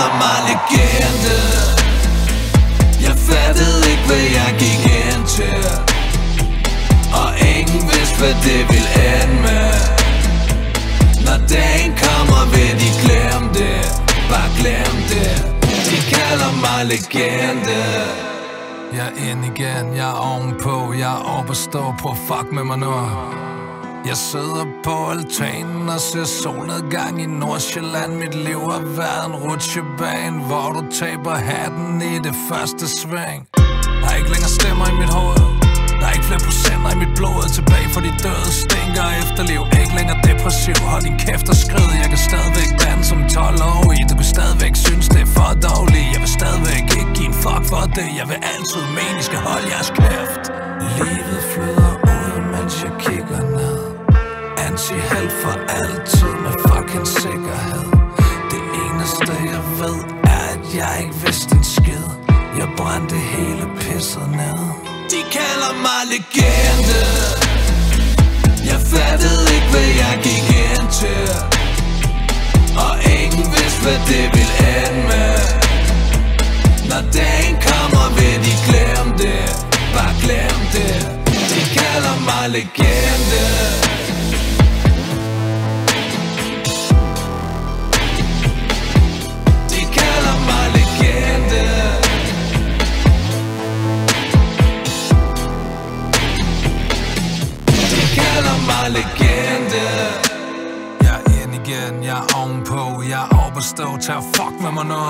Kalder mig legende. Jeg fattede ikke, hvad jeg gik ind til. Og ingen vidste, hvad det ville ende med. Når dagen kommer, vil de glemme det. Bare glem det. De kalder mig legende. Jeg er ind igen, jeg er ovenpå, jeg er oppe at stå på. Fuck med mig nu. Jeg sidder på altanen og ser solnedgang i Nordsjælland. Mit liv har været en rutsjebane, hvor du taber hatten i det første sving. Der er ikke længere stemmer i mit hoved. Der er ikke flere procenter i mit blod. Tilbage for de døde stinker og efterliv. Ikke længere depressiv, hold din kæft og skrid. Jeg kan stadigvæk danse som 12 år i Du kan stadigvæk synes det er for dårligt. Jeg vil stadigvæk ikke give en fuck for det. Jeg vil altid mene, I skal holde jeres kæft. Lige altid med fucking sikkerhed. Det eneste jeg ved er, at jeg ikke vidste en skid. Jeg brændte hele pisset ned. De kalder mig legende. Jeg fattede ikke, hvad jeg gik ind til. Og ingen vidste, hvad det ville ende med. Når dagen kom legende. Jeg er ind igen, jeg er ovenpå Jeg er oppe at stå, tag fuck med mig nu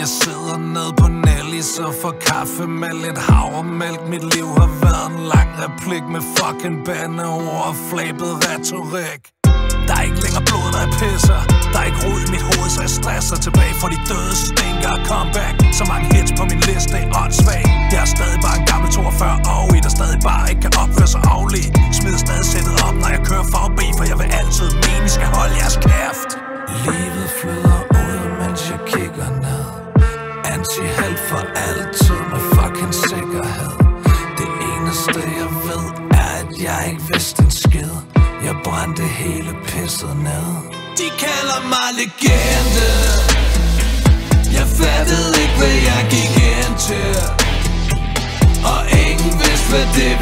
Jeg sidder ned på Nellis og får kaffe med lidt havremælk. Mit liv har været en lang replik med fucking bandeord og flabet retorik. Der er ikke længere blod, når jeg pisser. Der er ikke rod i mit hoved, så jeg stresser Tilbage for de døde stinker. Comeback Som op, når jeg forbi For jeg vil altid mene, I skal holde jeres kæft. Livet flyder ud, mens jeg kigger ned. Anti-held for altid med fucking sikkerhed. Det eneste jeg ved er, at jeg ikke vidste en skid. Jeg brændte hele pisset ned. De kalder mig legende. Jeg fattede ikke, hvad jeg gik ind til. Og ingen vidste, hvad det